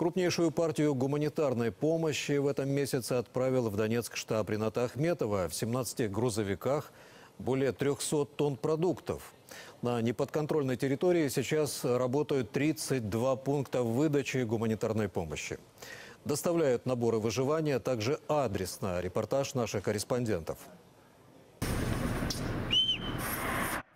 Крупнейшую партию гуманитарной помощи в этом месяце отправил в Донецк штаб Рената Ахметова. В 17 грузовиках более 300 тонн продуктов. На неподконтрольной территории сейчас работают 32 пункта выдачи гуманитарной помощи. Доставляют наборы выживания также адресно. Репортаж наших корреспондентов.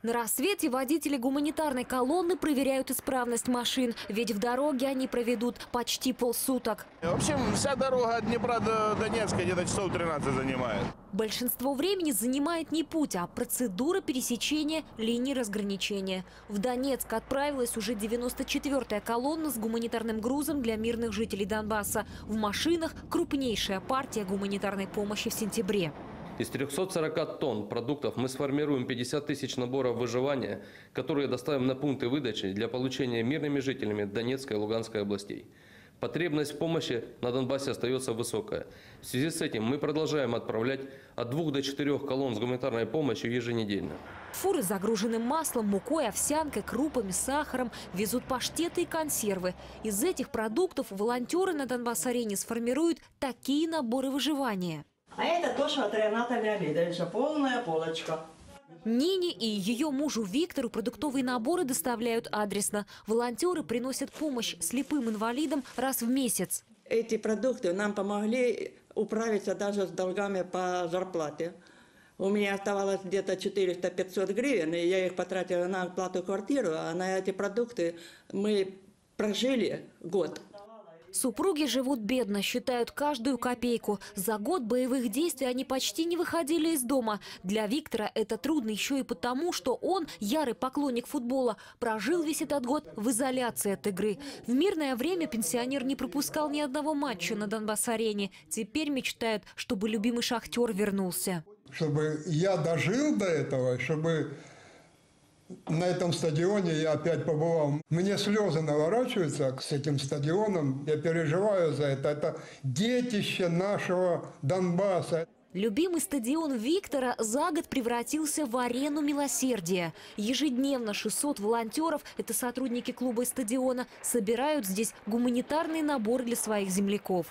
На рассвете водители гуманитарной колонны проверяют исправность машин, ведь в дороге они проведут почти полсуток. В общем, вся дорога от Днепра до Донецка где-то часов 13 занимает. Большинство времени занимает не путь, а процедура пересечения линии разграничения. В Донецк отправилась уже 94-я колонна с гуманитарным грузом для мирных жителей Донбасса. В машинах крупнейшая партия гуманитарной помощи в сентябре. Из 340 тонн продуктов мы сформируем 50 тысяч наборов выживания, которые доставим на пункты выдачи для получения мирными жителями Донецкой и Луганской областей. Потребность в помощи на Донбассе остается высокая. В связи с этим мы продолжаем отправлять от двух до четырех колонн с гуманитарной помощью еженедельно. Фуры с загруженным маслом, мукой, овсянкой, крупами, сахаром везут паштеты и консервы. Из этих продуктов волонтеры на Донбасс-арене сформируют такие наборы выживания. А это тоже от Рената Леонидовича. Полная полочка. Нине и ее мужу Виктору продуктовые наборы доставляют адресно. Волонтеры приносят помощь слепым инвалидам раз в месяц. Эти продукты нам помогли управиться даже с долгами по зарплате. У меня оставалось где-то 400-500 гривен, и я их потратила на оплату квартиры, а на эти продукты мы прожили год. Супруги живут бедно, считают каждую копейку. За год боевых действий они почти не выходили из дома. Для Виктора это трудно еще и потому, что он, ярый поклонник футбола, прожил весь этот год в изоляции от игры. В мирное время пенсионер не пропускал ни одного матча на Донбасс-арене. Теперь мечтает, чтобы любимый шахтер вернулся. Чтобы я дожил до этого, чтобы на этом стадионе я опять побывал. Мне слезы наворачиваются с этим стадионом. Я переживаю за это. Это детище нашего Донбасса. Любимый стадион Виктора за год превратился в арену милосердия. Ежедневно 600 волонтеров, это сотрудники клуба и стадиона, собирают здесь гуманитарные наборы для своих земляков.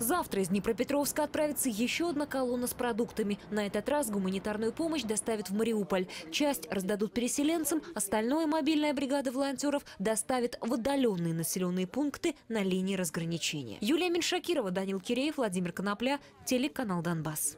Завтра из Днепропетровска отправится еще одна колонна с продуктами. На этот раз гуманитарную помощь доставят в Мариуполь. Часть раздадут переселенцам, остальное мобильная бригада волонтеров доставит в отдаленные населенные пункты на линии разграничения. Юлия Меньшакирова, Данил Киреев, Владимир Конопля, телеканал «Донбасс».